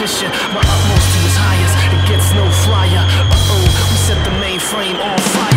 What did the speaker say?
competition. My utmost to his highest, it gets no flyer. Uh oh, we set the mainframe on fire.